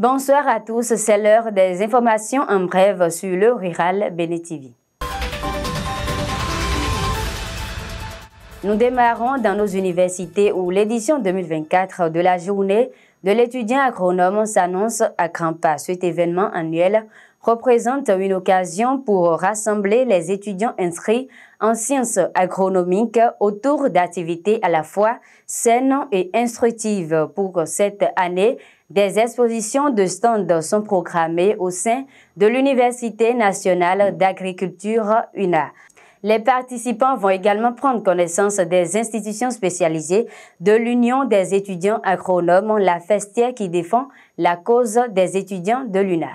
Bonsoir à tous, c'est l'heure des informations en bref sur le Rural Bénétivi. Nous démarrons dans nos universités où l'édition 2024 de la journée de l'étudiant agronome s'annonce à grands pas. Cet événement annuel représente une occasion pour rassembler les étudiants inscrits en sciences agronomiques autour d'activités à la fois saines et instructives. Pour cette année, des expositions de stands sont programmées au sein de l'Université nationale d'agriculture UNA. Les participants vont également prendre connaissance des institutions spécialisées de l'Union des étudiants agronomes, la Festière qui défend la cause des étudiants de l'UNA.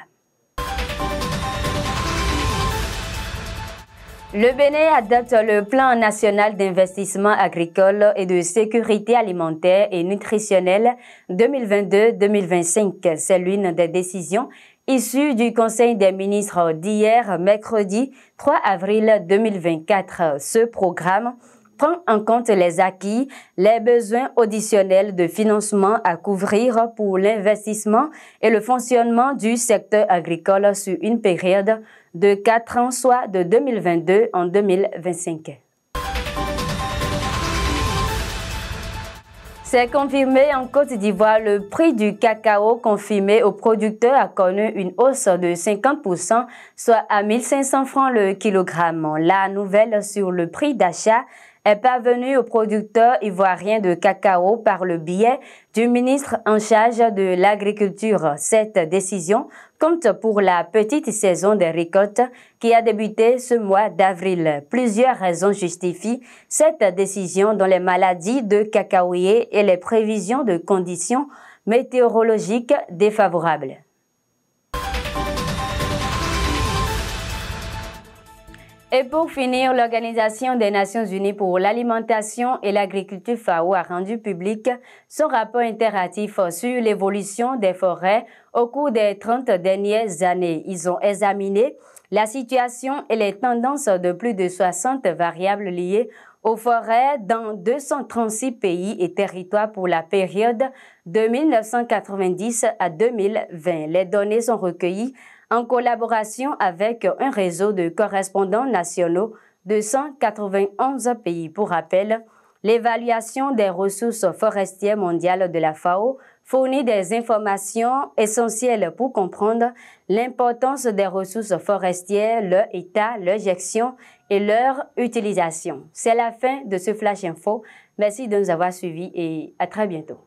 Le Bénin adopte le plan national d'investissement agricole et de sécurité alimentaire et nutritionnelle 2022-2025. C'est l'une des décisions issues du Conseil des ministres d'hier, mercredi 3 avril 2024. Ce programme prend en compte les acquis, les besoins auditionnels de financement à couvrir pour l'investissement et le fonctionnement du secteur agricole sur une période de 4 ans, soit de 2022 en 2025. C'est confirmé en Côte d'Ivoire, le prix du cacao confirmé aux producteurs a connu une hausse de 50%, soit à 1500 francs le kilogramme. La nouvelle sur le prix d'achat est parvenue aux producteurs ivoiriens de cacao par le biais du ministre en charge de l'agriculture. Cette décision compte pour la petite saison des récoltes qui a débuté ce mois d'avril. Plusieurs raisons justifient cette décision dans les maladies de cacaoyer et les prévisions de conditions météorologiques défavorables. Et pour finir, l'Organisation des Nations Unies pour l'alimentation et l'agriculture FAO a rendu public son rapport interactif sur l'évolution des forêts au cours des 30 dernières années. Ils ont examiné la situation et les tendances de plus de 60 variables liées aux forêts dans 236 pays et territoires pour la période de 1990 à 2020. Les données sont recueillies en collaboration avec un réseau de correspondants nationaux de 191 pays. Pour rappel, l'évaluation des ressources forestières mondiales de la FAO fournit des informations essentielles pour comprendre l'importance des ressources forestières, leur état, leur gestion et leur utilisation. C'est la fin de ce Flash Info. Merci de nous avoir suivis et à très bientôt.